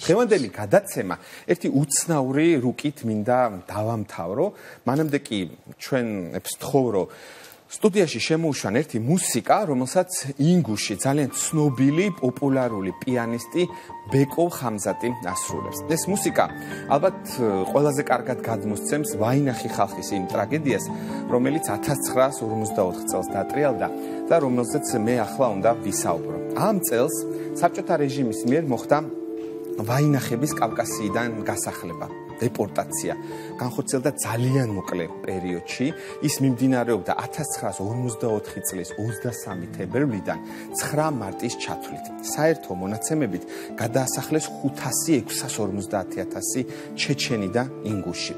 დღევანდელი გადაცემა ერთი უცნაური რუკით მინდა დავამთავრო. მანამდე კი ჩვენებს თხოვრო სტუდიაში შემოუშვან ერთი მუსიკა, რომელსაც ინგუში ძალიან ცნობილი, პოპულარული პიანისტი ბეკო ხამზატი ასრულებს. ეს მუსიკა ალბათ ყველაზე კარგად გადმოსცემს ვაინახი ხალხის იმ ტრაგედიას, რომელიც 1954 წელს დატრიალდა და რომელზეც მე ახლა უნდა ვისაუბრო. ამ წელს საბჭოთა რეჟიმის მიერ მოხდა ვაინახების კავკასიიდან გასახლება. დეპორტაცია განხორციელდა ძალიან მოკლე პერიოდში. ის მიმდინარეობდა 1954 წლის 23 თებერვლიდან 9 მარტის ჩათვლით. საერთო მონაცემებით გადაასახლეს 500-650000 ჩეჩენი და ინგუში.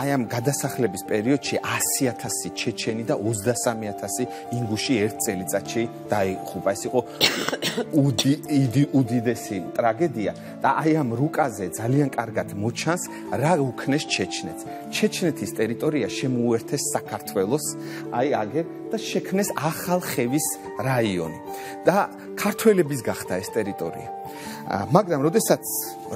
აი ამ გადასახლების პერიოდში 100000 ჩეჩენი და 23000 ინგუში ერთ წელიწადში დაიღუპა. ეს იყო უდი უდიდესი ტრაგედია და აი ამ რუკაზე ძალიან კარგად მოჩანს რა უქნეს ჩეჩნეთს. ჩეჩნეთის ტერიტორია შემოუერთეს საქართველოს, აი აგერ და შექმნეს ახალ ხევის რაიონი. და ქართველების გახდა ეს ტერიტორია. მაგრამ როდესაც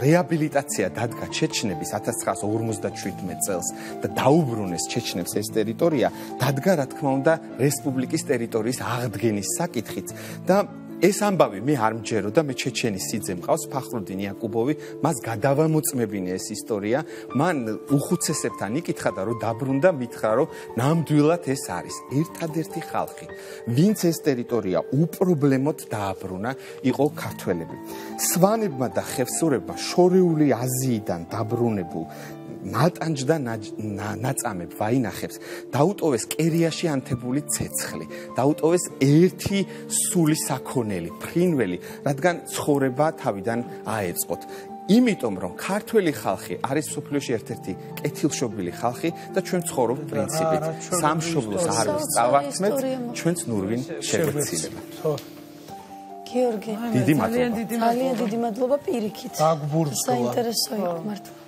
რეაბილიტაცია დადგა ჩეჩნების 1957 წელს და დაუბრუნეს ჩეჩნებს ეს ტერიტორია, დადგა რა თქმა უნდა რესპუბლიკის ტერიტორიის აღდგენის საკითხიც და ეს ამბავი მე არ მჯერო და მე ჩეჩენის სიძე მყავს ფახრუდინ იაკუბოვი მას გადავამოწმებინე ეს ისტორია. მან უხუცესებთან იკითხა და რომ დაბრუნდა მითხრა რომ ნამდვილად ეს არის ერთადერთი ხალხი. ვინც ეს ტერიტორია უპრობლემოდ დააბრუნა იყო ქართველები. სვანებმა და ხევსურებმა შორეული აზიიდან დაბრუნებულ ნატანჯდა ნაწამებ ვაინახებს. დაუტოვეს კერიაში ანთებული ცეცხლი. დაუტოვეს ერთი სული საქონელი ფრინველი რადგან ცხოვრება თავიდან აეწყოთ. იმიტომ რომ ქართველი ხალხი არის სოფლიოში ერთ-ერთი კეთილშობილი ხალხი და ჩვენ ცხოვრობ პრინციპით. სამშობლოს არ ვისწავართმეთ ჩვენც ნურვინ შეგვეცილება გიორგი დიდი მადლობა. ძალიან დიდი მადლობა პირიქით. საინტერესო იყო მართლა